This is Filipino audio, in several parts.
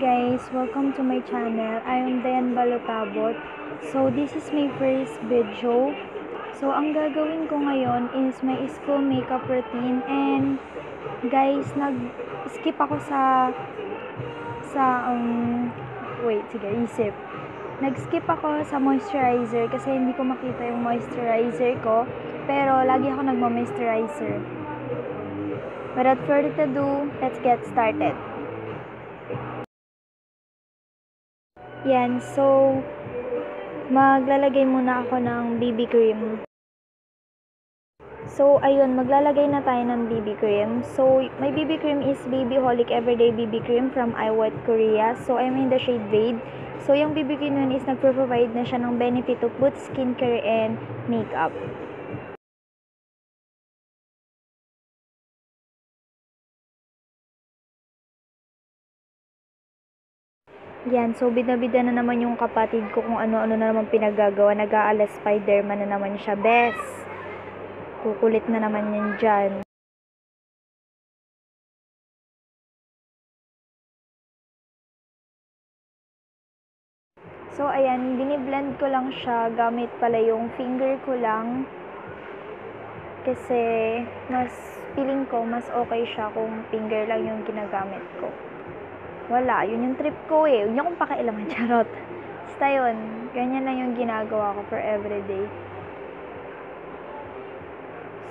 guys, welcome to my channel. I am Dayan Balotabot. So this is my first video. So ang gagawin ko ngayon is my school makeup routine and guys, nag-skip ako sa sa um wait, sige, isip. Nag-skip ako sa moisturizer kasi hindi ko makita yung moisturizer ko. Pero lagi ako nagmo-moisturizer. Without further ado, let's get started. Yan, so maglalagay muna ako ng BB cream. So, ayun, maglalagay na tayo ng BB cream. So, my BB cream is Baby Holic Everyday BB Cream from iWhite Korea. So, I'm in the shade Vade. So, yung BB cream nun is nagpro-provide na siya ng benefit of both skincare and makeup. Yan, so bida-bida na naman yung kapatid ko kung ano-ano na naman pinagagawa. Nag-aala Spider-Man na naman siya. Bes! Kukulit na naman yan dyan. So, ayan, biniblend ko lang siya gamit pala yung finger ko lang. Kasi, mas, feeling ko, mas okay siya kung finger lang yung ginagamit ko wala, yun yung trip ko eh. Huwag niyo akong pakialaman, charot. Basta yun, ganyan lang yung ginagawa ko for everyday.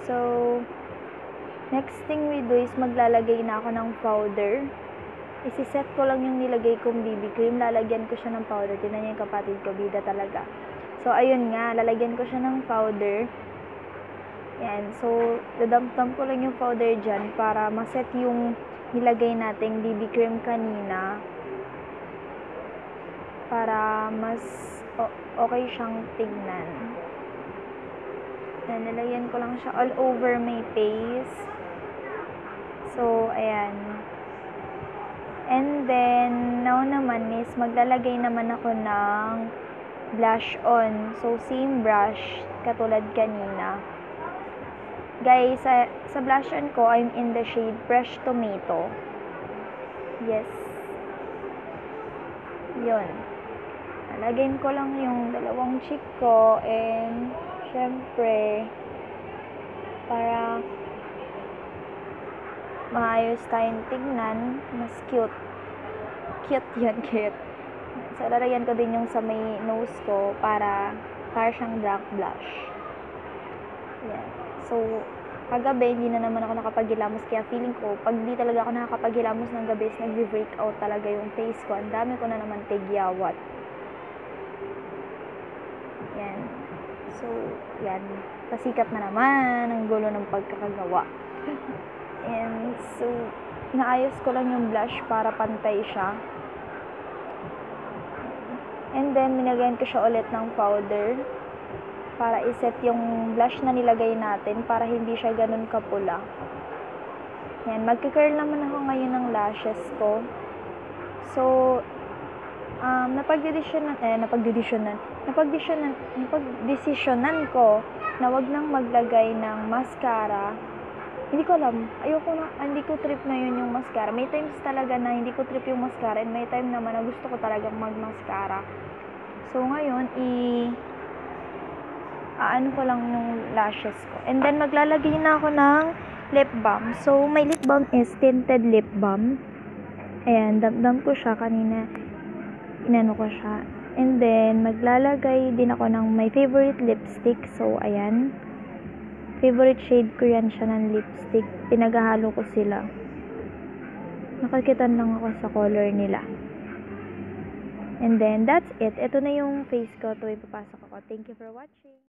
So, next thing we do is maglalagay na ako ng powder. Isiset ko lang yung nilagay kong BB cream, lalagyan ko siya ng powder. Tinan niya yung kapatid ko, bida talaga. So, ayun nga, lalagyan ko siya ng powder. Yan, so, dadamdam ko lang yung powder dyan para maset yung nilagay nating BB cream kanina para mas okay siyang tignan. Yan, nilagyan ko lang siya all over my face. So, ayan. And then, now naman is maglalagay naman ako ng blush on. So, same brush, katulad kanina. Guys, sa, sa blush on ko, I'm in the shade Fresh Tomato. Yes. Yun. Lagyan ko lang yung dalawang cheek ko and syempre para maayos tayong tignan, mas cute. Cute yun, cute. So, lalagyan ko din yung sa may nose ko para para siyang dark blush. Yan. So, kagabi, hindi na naman ako nakapaghilamos. Kaya feeling ko, pag di talaga ako nakapaghilamos ng gabi, is nag-break out talaga yung face ko. Ang dami ko na naman tigyawat. Yan. So, yan. Pasikat na naman ang gulo ng pagkakagawa. And so, naayos ko lang yung blush para pantay siya. And then, minagayan ko siya ulit ng powder para iset yung blush na nilagay natin para hindi siya ganun kapula. Yan, magka-curl naman ako ngayon ng lashes ko. So, um, napag-desisyonan, eh, napag-desisyonan, napag-desisyonan, napag-desisyonan ko na wag nang maglagay ng mascara. Hindi ko alam, ayoko na, hindi ko trip na yun yung mascara. May times talaga na hindi ko trip yung mascara and may time naman na gusto ko talagang mag-mascara. So, ngayon, i aano ko lang yung lashes ko. And then, maglalagay na ako ng lip balm. So, my lip balm is tinted lip balm. Ayan, damdam ko siya kanina. Inano ko siya. And then, maglalagay din ako ng my favorite lipstick. So, ayan. Favorite shade ko yan siya ng lipstick. Pinaghahalo ko sila. Nakakitan lang ako sa color nila. And then, that's it. Ito na yung face ko tuwing papasok ako. Thank you for watching.